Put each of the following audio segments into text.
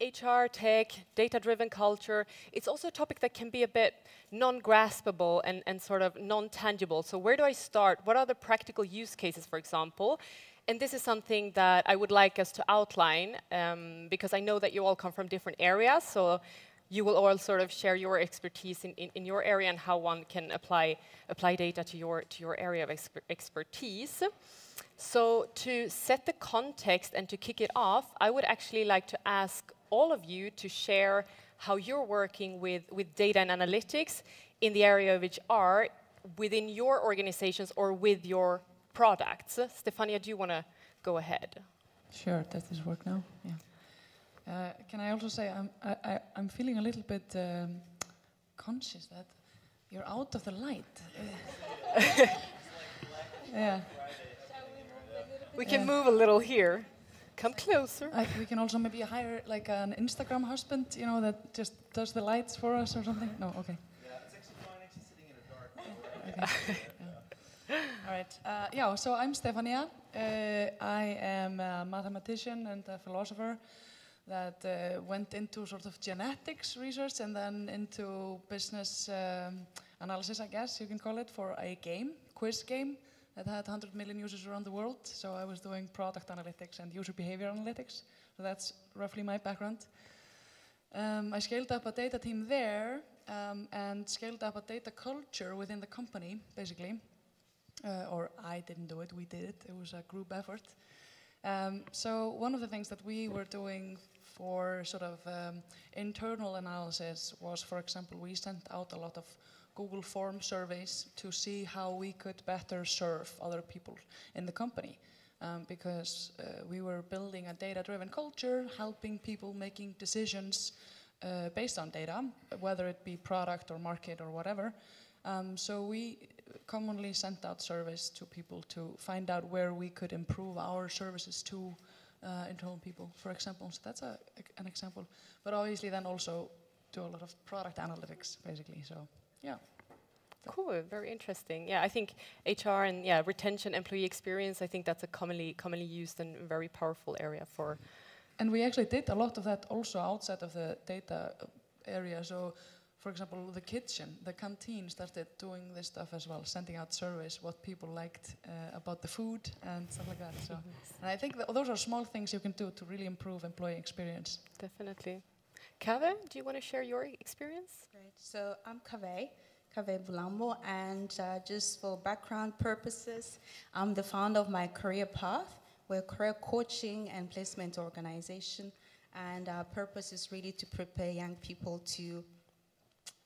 HR, tech, data-driven culture, it's also a topic that can be a bit non-graspable and, and sort of non-tangible. So where do I start? What are the practical use cases, for example? And this is something that I would like us to outline um, because I know that you all come from different areas. So you will all sort of share your expertise in, in, in your area and how one can apply, apply data to your, to your area of exper expertise. So to set the context and to kick it off, I would actually like to ask all of you to share how you're working with, with data and analytics in the area of HR within your organizations or with your products. Stefania, do you want to go ahead? Sure, does this work now? Yeah. Uh, can I also say I'm, I, am feeling a little bit um, conscious that you're out of the light. yeah. We can yeah. move a little here. Come closer. I, we can also maybe hire like an Instagram husband, you know, that just does the lights for us or something. No, okay. Yeah, it's actually fine actually sitting in the dark. Okay. yeah. All right. Uh, yeah, so I'm Stefania. Uh, I am a mathematician and a philosopher that uh, went into sort of genetics research and then into business um, analysis, I guess you can call it, for a game, quiz game that had 100 million users around the world. So I was doing product analytics and user behavior analytics. So that's roughly my background. Um, I scaled up a data team there um, and scaled up a data culture within the company, basically. Uh, or I didn't do it, we did it. It was a group effort. Um, so one of the things that we were doing for sort of um, internal analysis was, for example, we sent out a lot of Google Form surveys to see how we could better serve other people in the company. Um, because uh, we were building a data-driven culture, helping people making decisions uh, based on data, whether it be product or market or whatever. Um, so we commonly sent out surveys to people to find out where we could improve our services to uh, internal people, for example. So that's a, an example. But obviously then also do a lot of product analytics, basically. So yeah. Cool, very interesting. Yeah, I think HR and yeah, retention, employee experience, I think that's a commonly commonly used and very powerful area for. And we actually did a lot of that also outside of the data uh, area. So, for example, the kitchen, the canteen started doing this stuff as well, sending out surveys what people liked uh, about the food and stuff like that. So, and I think those are small things you can do to really improve employee experience. Definitely. Kave, do you want to share your experience? Great. So I'm Kave. Kave Bulambo, and uh, just for background purposes, I'm the founder of MyCareerPath. We're a career coaching and placement organization, and our purpose is really to prepare young people to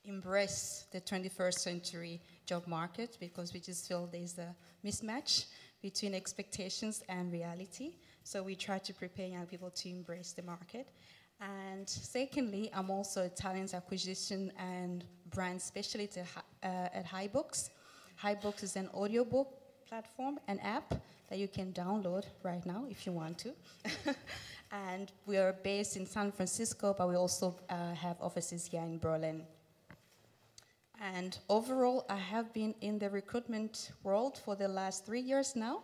embrace the 21st century job market because we just feel there's a mismatch between expectations and reality. So we try to prepare young people to embrace the market. And secondly, I'm also a talent acquisition and brand specialist at, uh, at HiBooks. HiBooks is an audiobook platform, an app that you can download right now if you want to. and we are based in San Francisco, but we also uh, have offices here in Berlin. And overall, I have been in the recruitment world for the last three years now.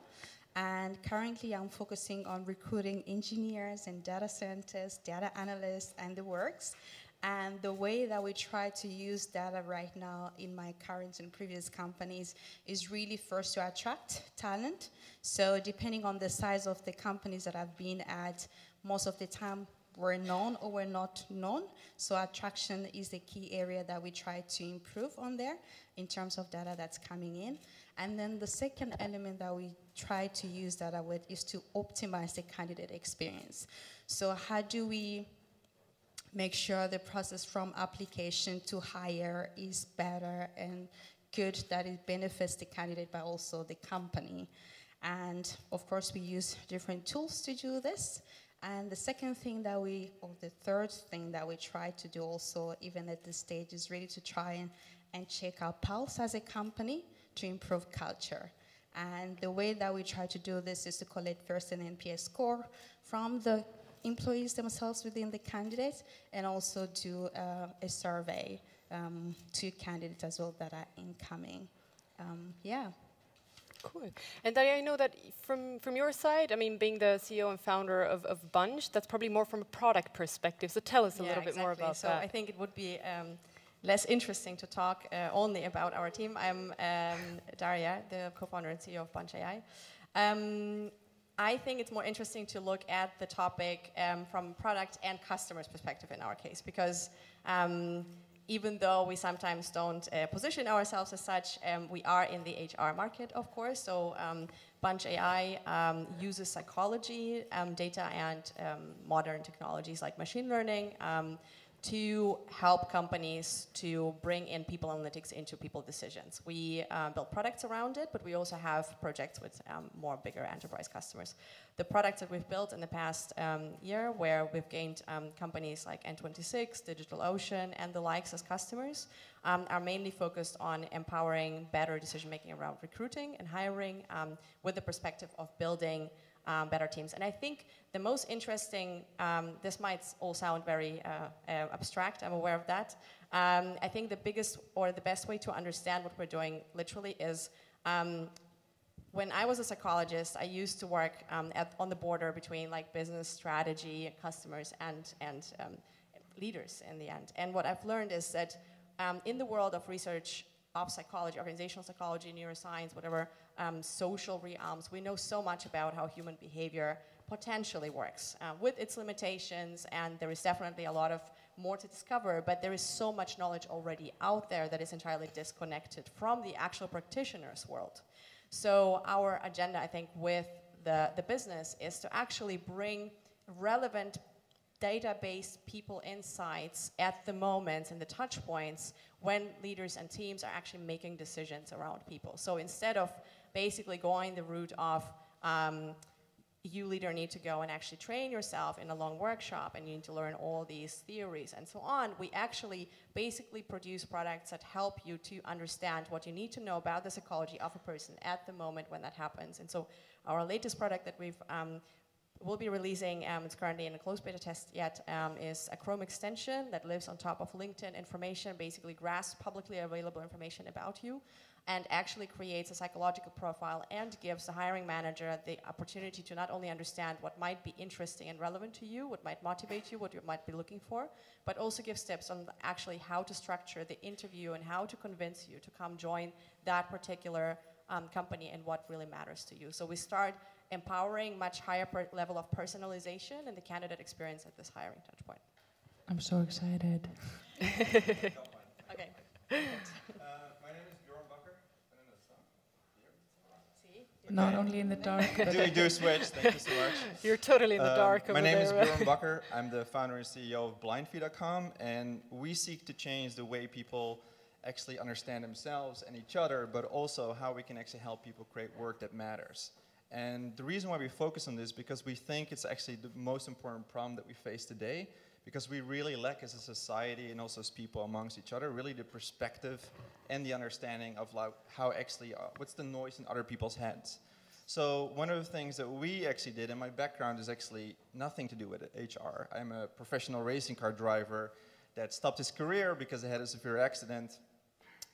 And currently, I'm focusing on recruiting engineers and data scientists, data analysts, and the works. And the way that we try to use data right now in my current and previous companies is really first to attract talent. So, depending on the size of the companies that I've been at, most of the time we're known or we're not known. So, attraction is the key area that we try to improve on there in terms of data that's coming in. And then the second element that we try to use data with is to optimize the candidate experience. So how do we make sure the process from application to hire is better and good that it benefits the candidate but also the company. And of course we use different tools to do this. And the second thing that we, or the third thing that we try to do also, even at this stage, is really to try and, and check our pulse as a company to improve culture. And the way that we try to do this is to collect first an NPS score from the employees themselves within the candidates and also do uh, a survey um, to candidates as well that are incoming. Um, yeah. Cool. And Darja, I know that from, from your side, I mean, being the CEO and founder of, of Bunch, that's probably more from a product perspective. So tell us a yeah, little bit exactly. more about so that. I think it would be um, less interesting to talk uh, only about our team. I'm um, Darja, the co-founder and CEO of Bunch AI. Um, I think it's more interesting to look at the topic um, from product and customer's perspective in our case, because um, even though we sometimes don't uh, position ourselves as such, um, we are in the HR market, of course. So um, Bunch AI um, uses psychology, um, data, and um, modern technologies like machine learning to help companies to bring in people analytics into people decisions. We uh, build products around it, but we also have projects with um, more bigger enterprise customers. The products that we've built in the past um, year, where we've gained um, companies like N26, DigitalOcean, and the likes as customers, um, are mainly focused on empowering better decision making around recruiting and hiring um, with the perspective of building um, better teams. And I think the most interesting, um, this might all sound very uh, uh, abstract, I'm aware of that. Um, I think the biggest or the best way to understand what we're doing literally is um, when I was a psychologist, I used to work um, at, on the border between like business strategy, customers, and, and um, leaders in the end. And what I've learned is that in the world of research of psychology, organizational psychology, neuroscience, whatever, um, social realms, we know so much about how human behavior potentially works uh, with its limitations, and there is definitely a lot of more to discover, but there is so much knowledge already out there that is entirely disconnected from the actual practitioner's world. So our agenda, I think, with the, the business is to actually bring relevant database people insights at the moments and the touch points when leaders and teams are actually making decisions around people. So instead of basically going the route of um, you leader need to go and actually train yourself in a long workshop and you need to learn all these theories and so on. We actually basically produce products that help you to understand what you need to know about the psychology of a person at the moment when that happens. And so our latest product that we've um, we'll be releasing, um, it's currently in a closed beta test yet, um, is a Chrome extension that lives on top of LinkedIn information, basically grasps publicly available information about you and actually creates a psychological profile and gives the hiring manager the opportunity to not only understand what might be interesting and relevant to you, what might motivate you, what you might be looking for, but also gives tips on actually how to structure the interview and how to convince you to come join that particular um, company and what really matters to you. So we start empowering much higher level of personalization in the candidate experience at this hiring touchpoint. I'm so excited. okay. Not only in the dark, but do we do switch? Thank you so much. You're totally in the Um, dark My name is there. Bjorn Bakker. I'm the founder and CEO of BlindFeed.com, and we seek to change the way people actually understand themselves and each other, but also how we can actually help people create work that matters. And the reason why we focus on this because we think it's actually the most important problem that we face today, because we really lack as a society and also as people amongst each other, really the perspective and the understanding of like how actually uh, what's the noise in other people's heads. So one of the things that we actually did, and my background is actually nothing to do with HR. I'm a professional racing car driver that stopped his career because he had a severe accident.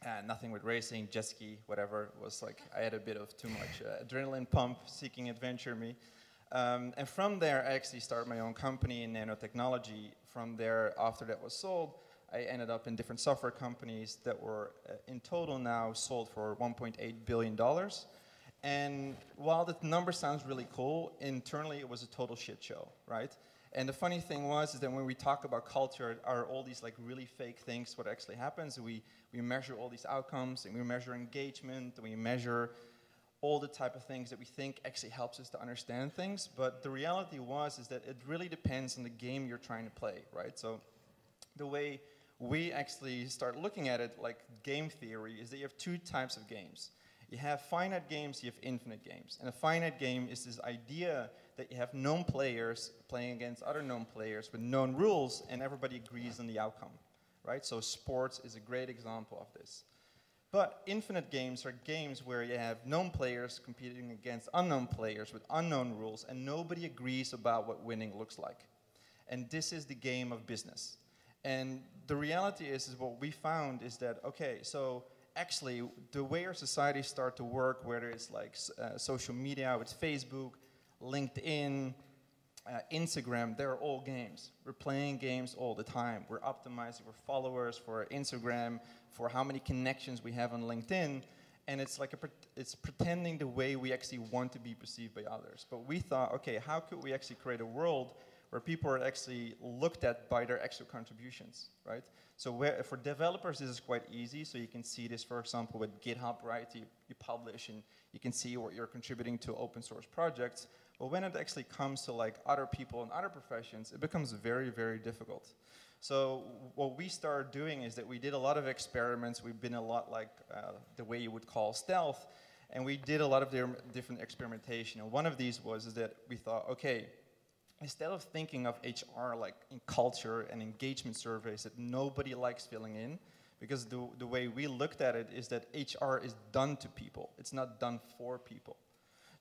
And nothing with racing, jet ski, whatever. It was like I had a bit of too much uh, adrenaline pump, seeking adventure me. Um, and from there, I actually started my own company in nanotechnology. From there, after that was sold, I ended up in different software companies that were uh, in total now sold for 1.8 billion dollars. And while the number sounds really cool, internally it was a total shit show, right? And the funny thing was is that when we talk about culture, are all these like really fake things what actually happens? We we measure all these outcomes and we measure engagement we measure all the type of things that we think actually helps us to understand things. But the reality was is that it really depends on the game you're trying to play, right? So the way we actually start looking at it like game theory is that you have two types of games. You have finite games, you have infinite games. And a finite game is this idea that you have known players playing against other known players with known rules and everybody agrees on the outcome, right? So sports is a great example of this. But infinite games are games where you have known players competing against unknown players with unknown rules and nobody agrees about what winning looks like. And this is the game of business. And the reality is, is what we found is that, okay, so actually the way our societies start to work, whether it's like uh, social media with Facebook, LinkedIn, uh, Instagram, they're all games. We're playing games all the time. We're optimizing for followers, for Instagram, for how many connections we have on LinkedIn. And it's like a it's pretending the way we actually want to be perceived by others. But we thought, okay, how could we actually create a world where people are actually looked at by their actual contributions, right? So where, for developers, this is quite easy. So you can see this, for example, with GitHub, right? You, you publish and you can see what you're contributing to open source projects. But when it actually comes to like other people and other professions, it becomes very, very difficult. So what we started doing is that we did a lot of experiments. We've been a lot like uh, the way you would call stealth. And we did a lot of different experimentation. And one of these was is that we thought, okay, instead of thinking of HR like in culture and engagement surveys that nobody likes filling in, because the, the way we looked at it is that HR is done to people. It's not done for people.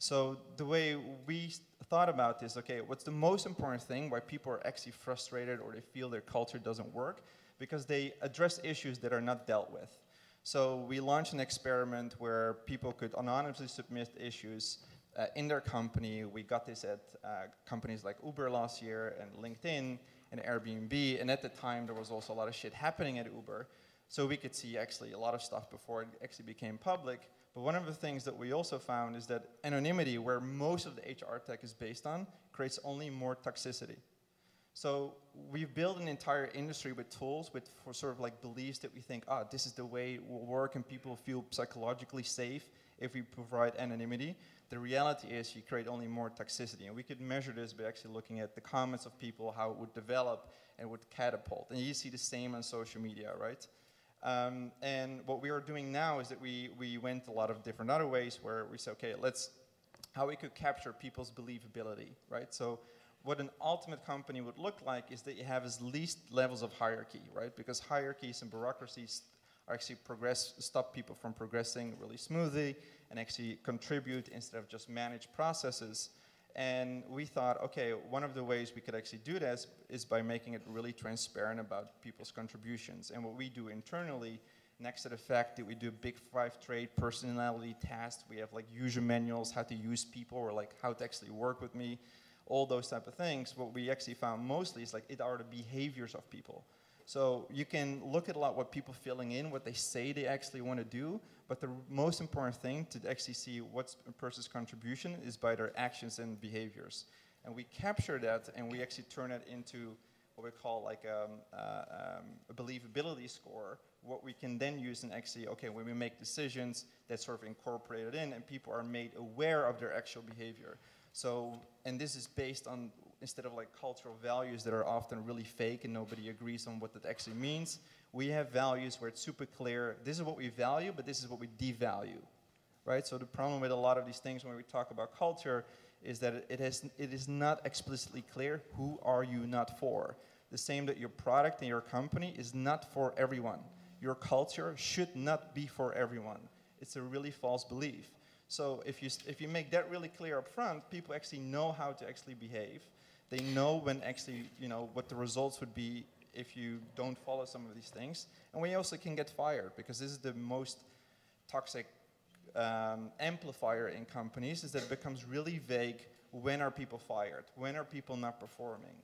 So the way we thought about this, okay, what's the most important thing why people are actually frustrated or they feel their culture doesn't work? Because they address issues that are not dealt with. So we launched an experiment where people could anonymously submit issues uh, in their company. We got this at uh, companies like Uber last year and LinkedIn and Airbnb. And at the time, there was also a lot of shit happening at Uber. So we could see actually a lot of stuff before it actually became public. But one of the things that we also found is that anonymity, where most of the HR tech is based on, creates only more toxicity. So we've built an entire industry with tools, with for sort of like beliefs that we think, ah, this is the way it will work and people feel psychologically safe if we provide anonymity. The reality is you create only more toxicity. And we could measure this by actually looking at the comments of people, how it would develop and would catapult. And you see the same on social media, right? Um, and what we are doing now is that we, we went a lot of different other ways where we said, okay, let's, how we could capture people's believability, right? So what an ultimate company would look like is that you have as least levels of hierarchy, right? Because hierarchies and bureaucracies are actually progress, stop people from progressing really smoothly and actually contribute instead of just manage processes. And we thought, okay, one of the ways we could actually do this is by making it really transparent about people's contributions. And what we do internally, next to the fact that we do big five trait personality tests, we have like user manuals, how to use people, or like how to actually work with me, all those type of things. What we actually found mostly is like it are the behaviors of people. So you can look at a lot what people filling in, what they say they actually want to do, but the most important thing to actually see what's a person's contribution is by their actions and behaviors. And we capture that and we actually turn it into what we call like um, uh, um, a believability score, what we can then use and actually, okay, when we make decisions, that's sort of incorporated in and people are made aware of their actual behavior. So, and this is based on, instead of like cultural values that are often really fake and nobody agrees on what that actually means, we have values where it's super clear, this is what we value, but this is what we devalue, right? So the problem with a lot of these things when we talk about culture is that it, has, it is not explicitly clear who are you not for. The same that your product and your company is not for everyone. Your culture should not be for everyone. It's a really false belief. So if you, if you make that really clear up front, people actually know how to actually behave. They know when actually, you know, what the results would be if you don't follow some of these things. And we also can get fired because this is the most toxic um, amplifier in companies is that it becomes really vague when are people fired, when are people not performing.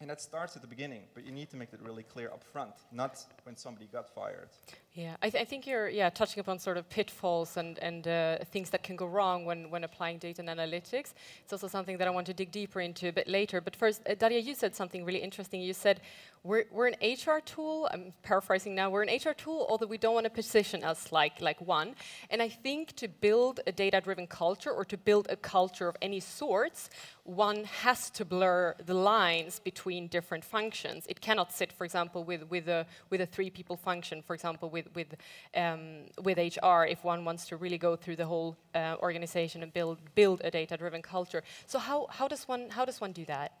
And that starts at the beginning, but you need to make it really clear up front, not when somebody got fired. Yeah, I, th I think you're yeah touching upon sort of pitfalls and and uh, things that can go wrong when when applying data and analytics. It's also something that I want to dig deeper into a bit later. But first, uh, Darja, you said something really interesting. You said we're we're an HR tool. I'm paraphrasing now. We're an HR tool, although we don't want to position us like like one. And I think to build a data-driven culture or to build a culture of any sorts, one has to blur the lines between different functions. It cannot sit, for example, with with a with a three-people function, for example, with with, with, um, with HR if one wants to really go through the whole uh, organization and build, build a data-driven culture. So how, how, does one, how does one do that?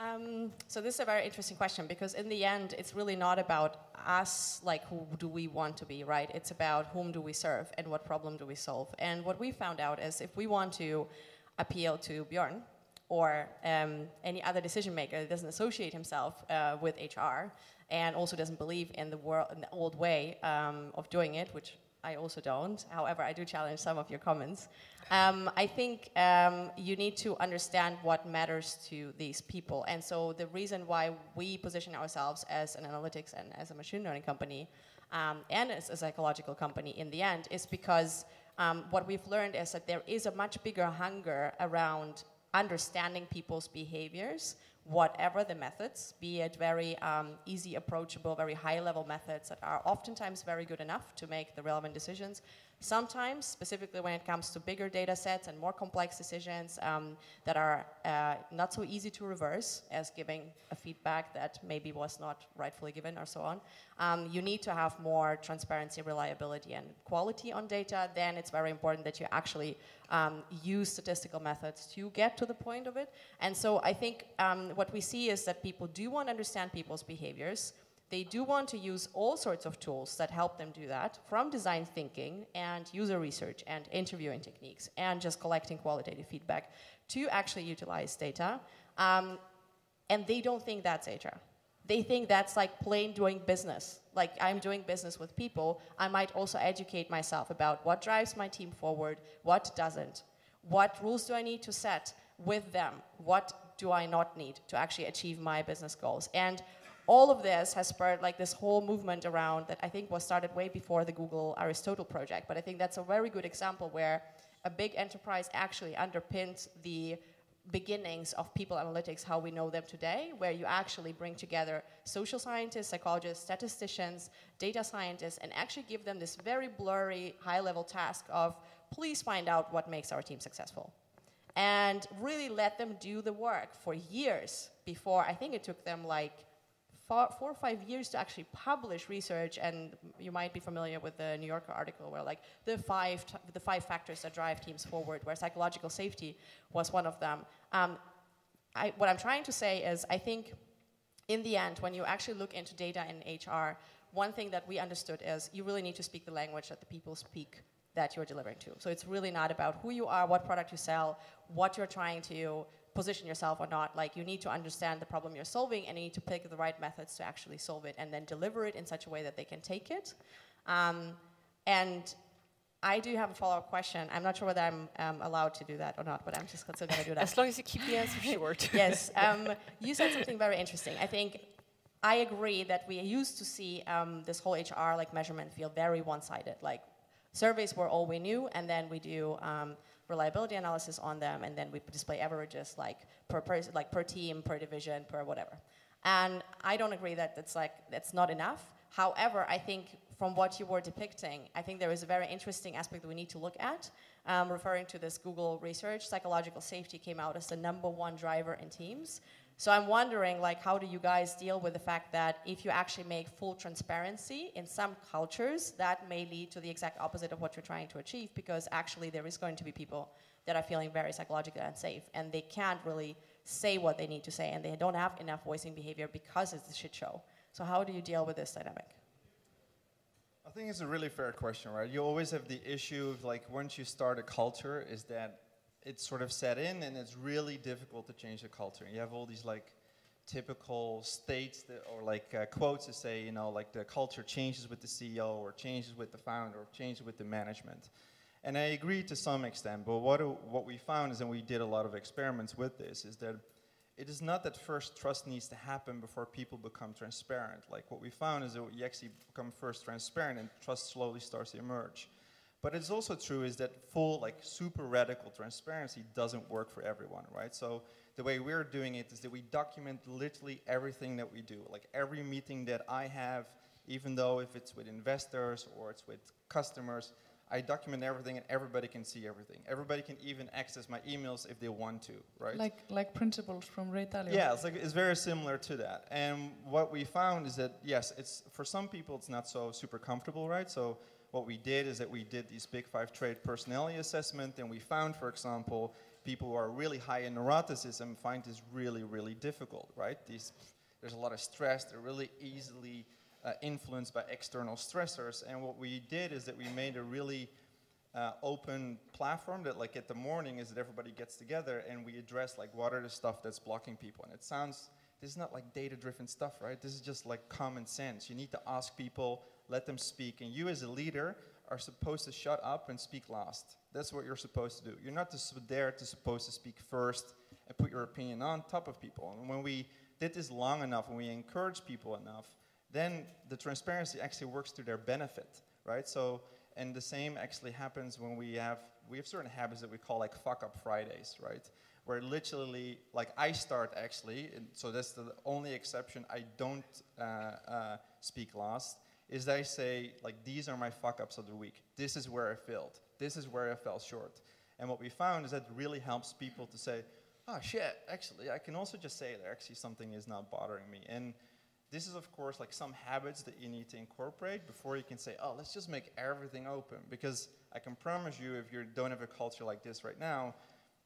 Um, so this is a very interesting question because in the end, it's really not about us, like who do we want to be, right? It's about whom do we serve and what problem do we solve. And what we found out is if we want to appeal to Bjorn or um, any other decision maker that doesn't associate himself uh, with HR, and also doesn't believe in the, world, in the old way um, of doing it, which I also don't. However, I do challenge some of your comments. Um, I think um, you need to understand what matters to these people. And so the reason why we position ourselves as an analytics and as a machine learning company um, and as a psychological company in the end is because um, what we've learned is that there is a much bigger hunger around understanding people's behaviors whatever the methods, be it very um, easy, approachable, very high level methods that are oftentimes very good enough to make the relevant decisions, Sometimes, specifically when it comes to bigger data sets and more complex decisions um, that are uh, not so easy to reverse, as giving a feedback that maybe was not rightfully given or so on, um, you need to have more transparency, reliability, and quality on data. Then it's very important that you actually um, use statistical methods to get to the point of it. And so I think um, what we see is that people do want to understand people's behaviors. They do want to use all sorts of tools that help them do that, from design thinking and user research and interviewing techniques and just collecting qualitative feedback to actually utilize data. Um, and they don't think that's HR. They think that's like plain doing business. Like I'm doing business with people, I might also educate myself about what drives my team forward, what doesn't. What rules do I need to set with them? What do I not need to actually achieve my business goals? And all of this has spurred like this whole movement around that I think was started way before the Google Aristotle project. But I think that's a very good example where a big enterprise actually underpinned the beginnings of people analytics, how we know them today, where you actually bring together social scientists, psychologists, statisticians, data scientists, and actually give them this very blurry, high level task of please find out what makes our team successful. And really let them do the work for years before I think it took them like four, four or five years to actually publish research, and you might be familiar with the New Yorker article where like the five, the five factors that drive teams forward, where psychological safety was one of them. Um, I, what I'm trying to say is I think in the end, when you actually look into data in HR, one thing that we understood is you really need to speak the language that the people speak that you're delivering to. So it's really not about who you are, what product you sell, what you're trying to position yourself or not. Like you need to understand the problem you're solving and you need to pick the right methods to actually solve it and then deliver it in such a way that they can take it. Um, and I do have a follow-up question. I'm not sure whether I'm um, allowed to do that or not, but I'm just still going to do that. As long as you keep the answer short. yes. Um, you said something very interesting. I think I agree that we used to see um, this whole HR like measurement feel very one-sided. Like surveys were all we knew, and then we do um, reliability analysis on them, and then we display averages like per person, like per team, per division, per whatever. And I don't agree that it's like that's not enough. However, I think from what you were depicting, I think there is a very interesting aspect that we need to look at. Um, referring to this Google research, psychological safety came out as the number one driver in teams. So I'm wondering, like, how do you guys deal with the fact that if you actually make full transparency in some cultures, that may lead to the exact opposite of what you're trying to achieve, because actually there is going to be people that are feeling very psychologically unsafe, and they can't really say what they need to say, and they don't have enough voicing behavior because it's a shit show. So how do you deal with this dynamic? I think it's a really fair question, right? You always have the issue of like once you start a culture, is that it's sort of set in and it's really difficult to change the culture. You have all these like typical states that, or like uh, quotes that say, you know, like the culture changes with the CEO or changes with the founder or changes with the management. And I agree to some extent, but what, what we found is, and we did a lot of experiments with this, is that it is not that first trust needs to happen before people become transparent. Like what we found is that you actually become first transparent and trust slowly starts to emerge. But it's also true is that full, like super radical transparency doesn't work for everyone, right? So the way we're doing it is that we document literally everything that we do. Like every meeting that I have, even though if it's with investors or it's with customers, I document everything and everybody can see everything. Everybody can even access my emails if they want to, right? Like like principles from Ray Dalio. Yeah, it's like it's very similar to that. And what we found is that yes, it's for some people it's not so super comfortable, right? So what we did is that we did these big five trait personality assessment and we found, for example, people who are really high in neuroticism find this really, really difficult, right? These, there's a lot of stress, they're really easily uh, influenced by external stressors. And what we did is that we made a really uh, open platform that like at the morning is that everybody gets together and we address like what are the stuff that's blocking people. And it sounds this is not like data-driven stuff, right? This is just like common sense. You need to ask people, let them speak, and you as a leader are supposed to shut up and speak last. That's what you're supposed to do. You're not just there to supposed to speak first and put your opinion on top of people. And when we did this long enough, when we encourage people enough, then the transparency actually works to their benefit, right? So, and the same actually happens when we have we have certain habits that we call like fuck up Fridays, right? Where literally, like I start actually, so that's the only exception. I don't uh, uh, speak last. Is that I say like these are my fuck ups of the week. This is where I failed. This is where I fell short. And what we found is that really helps people to say, oh shit, actually, I can also just say that actually something is not bothering me. And this is, of course, like some habits that you need to incorporate before you can say, oh, let's just make everything open. Because I can promise you, if you don't have a culture like this right now,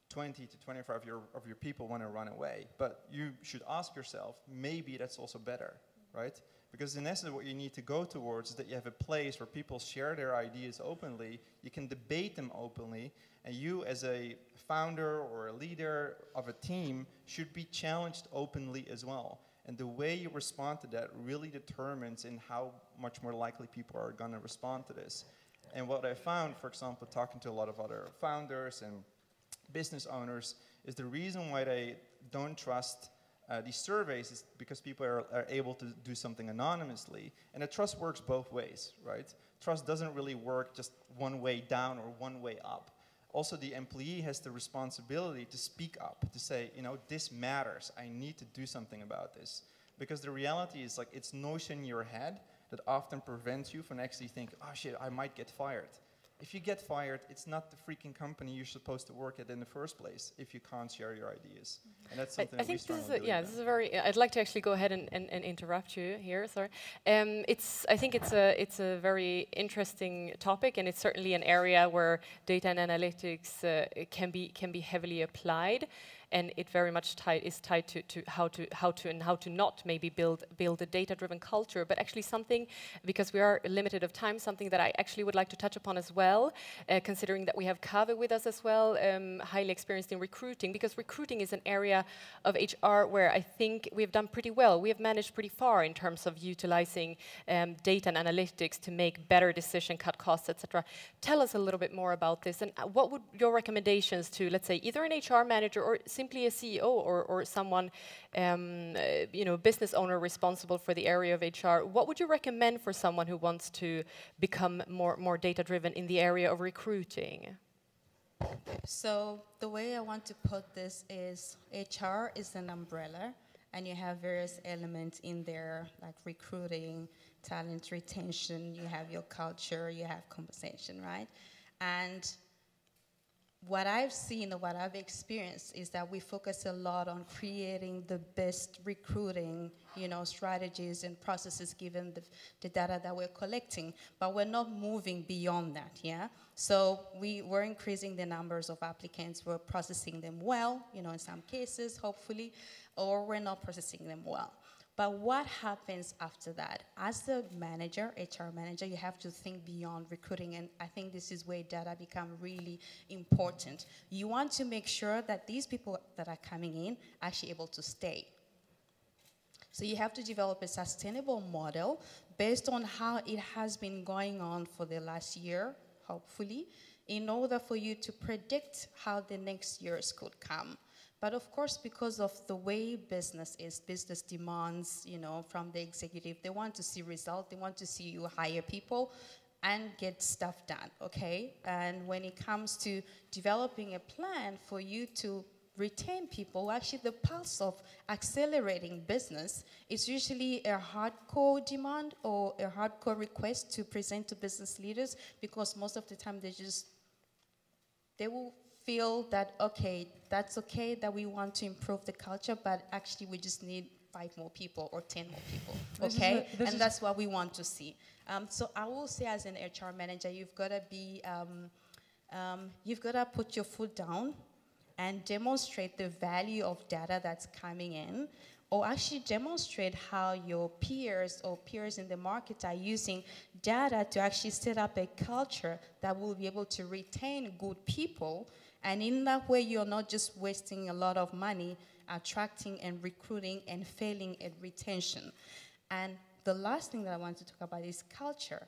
20 to 25 of your, of your people want to run away. But you should ask yourself, maybe that's also better, right? Because in essence, what you need to go towards is that you have a place where people share their ideas openly, you can debate them openly, and you, as a founder or a leader of a team, should be challenged openly as well. And the way you respond to that really determines in how much more likely people are going to respond to this. And what I found, for example, talking to a lot of other founders and business owners, is the reason why they don't trust uh, these surveys is because people are, are, able to do something anonymously. And the trust works both ways, right? Trust doesn't really work just one way down or one way up. Also, the employee has the responsibility to speak up, to say, you know, this matters. I need to do something about this. Because the reality is like it's notion in your head that often prevents you from actually thinking, oh shit, I might get fired if you get fired, it's not the freaking company you're supposed to work at in the first place if you can't share your ideas. And that's something I, I think this is a, yeah, this is a very. I'd like to actually go ahead and, and, and interrupt you here. Sorry, um, it's I think it's a it's a very interesting topic, and it's certainly an area where data and analytics uh, can be can be heavily applied and it very much tied, is tied to, to how to how to and how to not maybe build build a data-driven culture, but actually something because we are limited of time, something that I actually would like to touch upon as well, uh, considering that we have Kave with us as well, um, highly experienced in recruiting, because recruiting is an area of HR where I think we've done pretty well. We have managed pretty far in terms of utilizing um, data and analytics to make better decisions, cut costs, etc. Tell us a little bit more about this, and uh, what would your recommendations to, let's say, either an HR manager or simply a CEO or, or someone, um, uh, you know, business owner responsible for the area of HR, what would you recommend for someone who wants to become more, more data-driven in the area of recruiting? So the way I want to put this is HR is an umbrella and you have various elements in there like recruiting, talent retention, you have your culture, you have compensation, right? And what I've seen or what I've experienced is that we focus a lot on creating the best recruiting, you know, strategies and processes given the, the data that we're collecting, but we're not moving beyond that, yeah? So we, we're increasing the numbers of applicants, we're processing them well, you know, in some cases, hopefully, or we're not processing them well. But what happens after that? As a manager, HR manager, you have to think beyond recruiting, and I think this is where data become really important. You want to make sure that these people that are coming in are actually able to stay. So you have to develop a sustainable model based on how it has been going on for the last year, hopefully, in order for you to predict how the next years could come. But of course, because of the way business is, business demands, you know, from the executive, they want to see result, they want to see you hire people and get stuff done, okay? And when it comes to developing a plan for you to retain people, actually the pulse of accelerating business is usually a hardcore demand or a hardcore request to present to business leaders because most of the time they just, they will feel that, okay, that's okay that we want to improve the culture, but actually we just need five more people or 10 more people, okay? And that's what we want to see. Um, so I will say as an HR manager, you've got to be, um, um, you've got to put your foot down and demonstrate the value of data that's coming in or actually demonstrate how your peers or peers in the market are using data to actually set up a culture that will be able to retain good people And in that way, you're not just wasting a lot of money attracting and recruiting and failing at retention. And the last thing that I want to talk about is culture.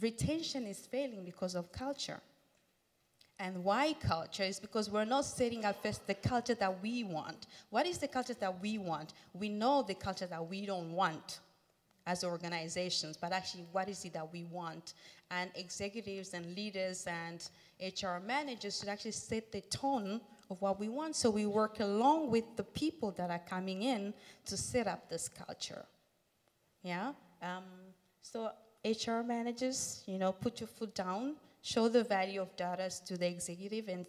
Retention is failing because of culture. And why culture is because we're not setting up first the culture that we want. What is the culture that we want? We know the culture that we don't want as organizations, but actually, what is it that we want? And executives and leaders and HR managers should actually set the tone of what we want. So we work along with the people that are coming in to set up this culture. Yeah? Um, so HR managers, you know, put your foot down, show the value of data to the executive, and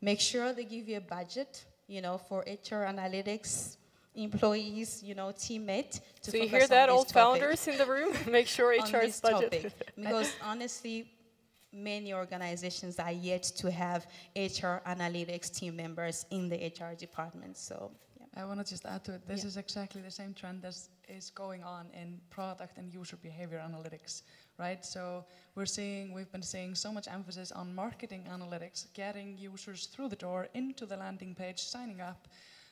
make sure they give you a budget, you know, for HR analytics, employees, you know, teammate. To so you hear that, old topic. founders in the room? Make sure HR's budget. Because honestly, many organizations are yet to have HR analytics team members in the HR department. So I want to just add to it. This yeah. is exactly the same trend that is going on in product and user behavior analytics, right? So we're seeing, we've been seeing so much emphasis on marketing analytics, getting users through the door into the landing page, signing up.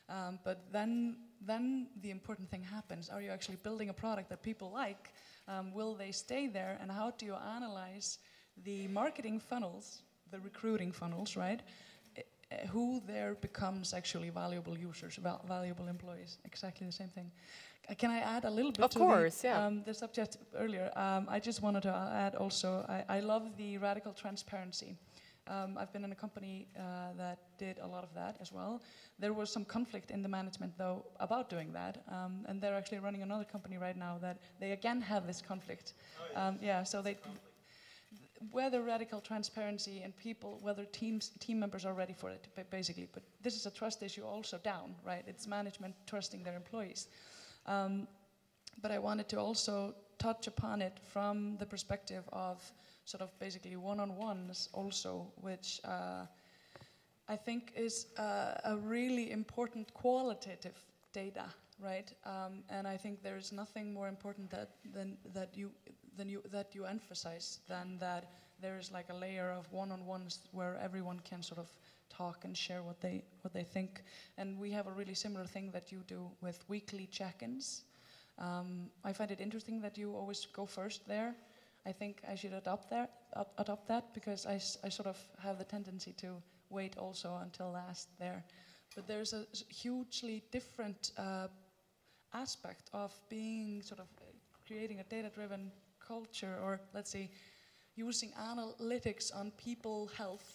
Um, but then, then the important thing happens. Are you actually building a product that people like? Um, will they stay there? And how do you analyze the marketing funnels, the recruiting funnels, right? Uh, who there becomes actually valuable users, val valuable employees. Exactly the same thing. Uh, can I add a little bit of to course, the, yeah. um, the subject earlier? Um, I just wanted to add also, I, I love the radical transparency. Um, I've been in a company uh, that did a lot of that as well. There was some conflict in the management, though, about doing that, um, and they're actually running another company right now that they again have this conflict. Oh, yeah. Um, yeah, so they whether radical transparency and people, whether teams, team members are ready for it, basically. But this is a trust issue also down, right? It's management trusting their employees. Um, but I wanted to also touch upon it from the perspective of sort of basically one-on-ones also, which uh, I think is uh, a really important qualitative data, right? Um, and I think there is nothing more important that, than that you than you, that you emphasize than that there is like a layer of one-on-ones where everyone can sort of talk and share what they what they think. And we have a really similar thing that you do with weekly check-ins. Um, I find it interesting that you always go first there. I think I should adopt that, adopt that because I, I sort of have the tendency to wait also until last there. But there's a hugely different uh, aspect of being sort of creating a data-driven culture, or let's say using analytics on people health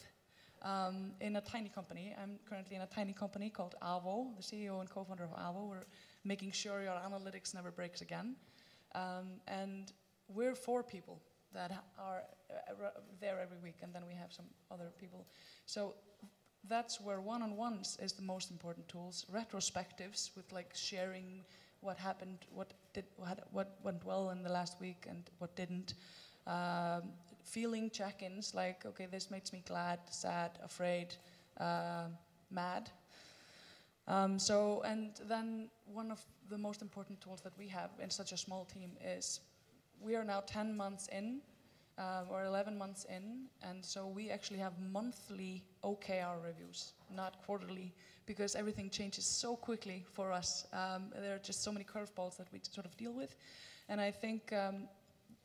um, in a tiny company. I'm currently in a tiny company called Avo, the CEO and co-founder of Avo. We're making sure your analytics never breaks again. Um, and we're four people that are uh, there every week, and then we have some other people. So that's where one-on-ones is the most important tools. Retrospectives with like sharing what happened, what did, what, what went well in the last week and what didn't. Um, feeling check-ins like, okay, this makes me glad, sad, afraid, uh, mad. Um, so, and then one of the most important tools that we have in such a small team is we are now 10 months in, uh, or 11 months in, and so we actually have monthly OKR reviews, not quarterly because everything changes so quickly for us. Um, there are just so many curveballs that we sort of deal with. And I think um,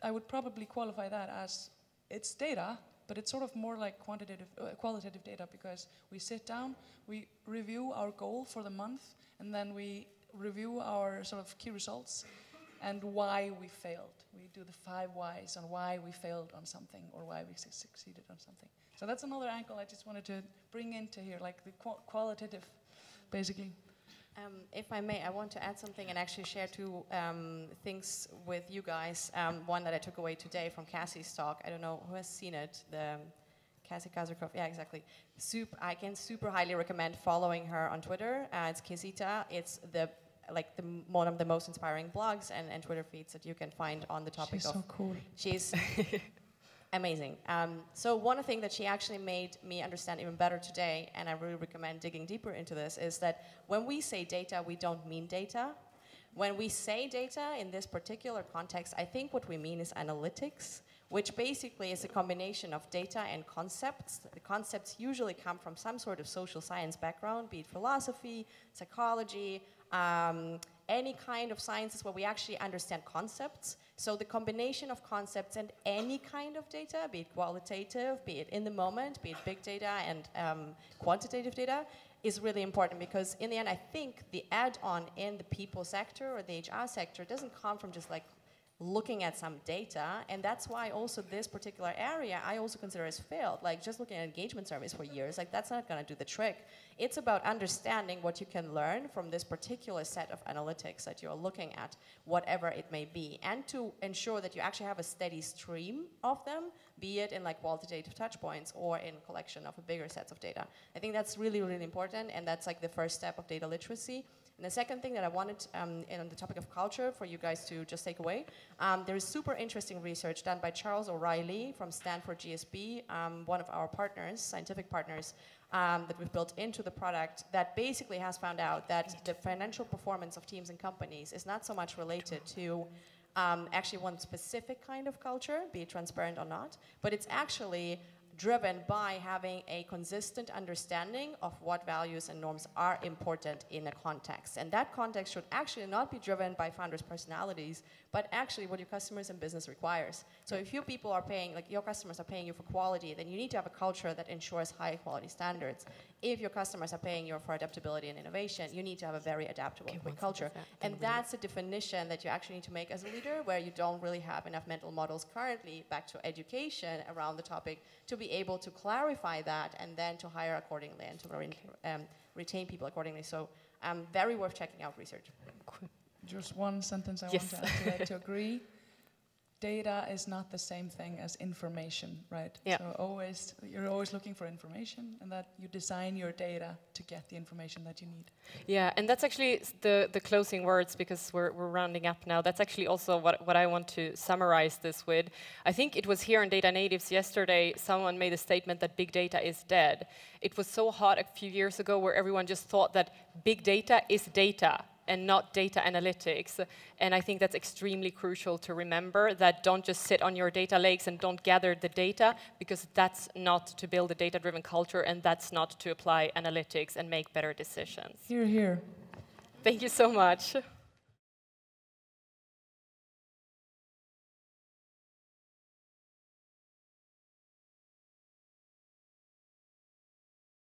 I would probably qualify that as it's data, but it's sort of more like quantitative, uh, qualitative data because we sit down, we review our goal for the month, and then we review our sort of key results and why we failed. We do the five whys on why we failed on something or why we su succeeded on something. So that's another angle I just wanted to bring into here, like the qu qualitative, basically. Um, if I may, I want to add something and actually share two um, things with you guys. Um, one that I took away today from Cassie's talk. I don't know who has seen it. The um, Cassie Kozyrkov. Yeah, exactly. I can super highly recommend following her on Twitter. Uh, it's quaesita. It's the like the one of the most inspiring blogs and, and Twitter feeds that you can find on the topic she's of. so cool. She's Amazing. Um, so one thing that she actually made me understand even better today, and I really recommend digging deeper into this, is that when we say data, we don't mean data. When we say data in this particular context, I think what we mean is analytics. which basically is a combination of data and concepts. The concepts usually come from some sort of social science background, be it philosophy, psychology, um, any kind of sciences where we actually understand concepts. So the combination of concepts and any kind of data, be it qualitative, be it in the moment, be it big data and um, quantitative data, is really important because in the end, I think the add-on in the people sector or the HR sector doesn't come from just like looking at some data, and that's why also this particular area I also consider as failed. Like just looking at engagement surveys for years, like that's not going to do the trick. It's about understanding what you can learn from this particular set of analytics that you're looking at, whatever it may be, and to ensure that you actually have a steady stream of them, be it in like qualitative touch points or in collection of a bigger sets of data. I think that's really, really important, and that's like the first step of data literacy. And the second thing that I wanted um, on the topic of culture for you guys to just take away, um, there is super interesting research done by Charles O'Reilly from Stanford GSB, um, one of our partners, scientific partners, um, that we've built into the product that basically has found out that the financial performance of teams and companies is not so much related to um, actually one specific kind of culture, be it transparent or not, but it's actually driven by having a consistent understanding of what values and norms are important in a context. And that context should actually not be driven by founders' personalities, but actually what your customers and business requires. So if your people are paying, like your customers are paying you for quality, then you need to have a culture that ensures high quality standards. If your customers are paying you for adaptability and innovation, you need to have a very adaptable Okay, quick culture. second. And that's a definition that you actually need to make as a leader where you don't really have enough mental models currently back to education around the topic to be able to clarify that and then to hire accordingly and to re- um, retain people accordingly. So um, very worth checking out research. Just one sentence I Yes. want to add to that to agree. Data is not the same thing as information, right? Yeah. So always you're always looking for information and that you design your data to get the information that you need. Yeah, and that's actually the, the closing words because we're, we're rounding up now. That's actually also what, what I want to summarize this with. I think it was here in Data Natives yesterday, someone made a statement that big data is dead. It was so hot a few years ago where everyone just thought that big data is data and not data analytics. And I think that's extremely crucial to remember that don't just sit on your data lakes and don't gather the data because that's not to build a data-driven culture and that's not to apply analytics and make better decisions. Here, here. Thank you so much.